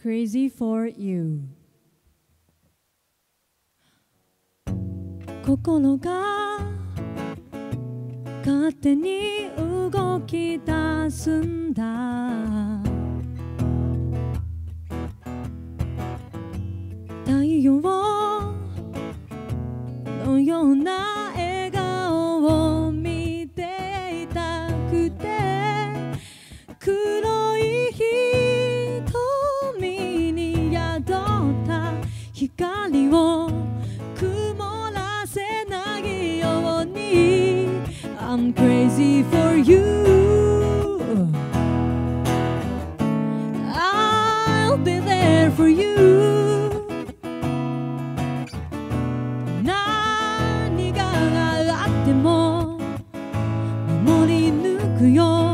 Crazy for You. 心が勝手に動き出すんだ。太陽 I'm crazy for you I'll be there for you 何があっても守り抜くよ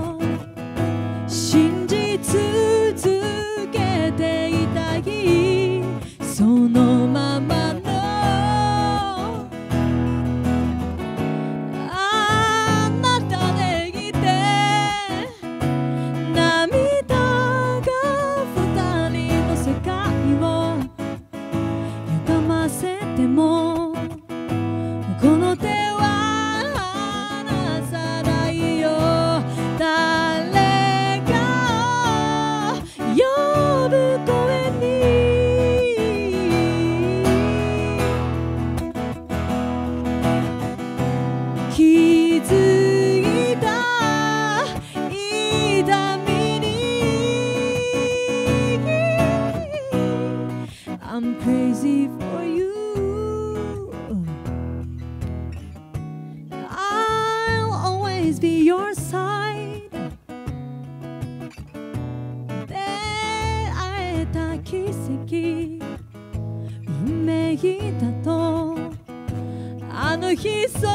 奇跡。運命だとあの日そう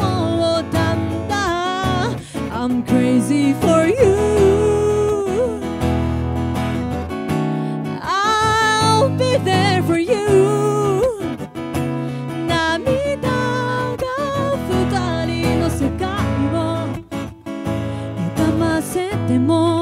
思ったんだ。I'm crazy for you. I'll be there for you. 涙が二人の世界を歪ませても